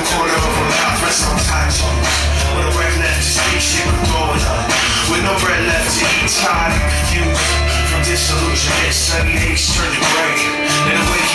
face, I. The corner of a mouth, rest on tight. With a breath left to speak, shit was growing up. With no bread left to eat, tired and confused. From disillusionment, sunny days turn to gray. And awake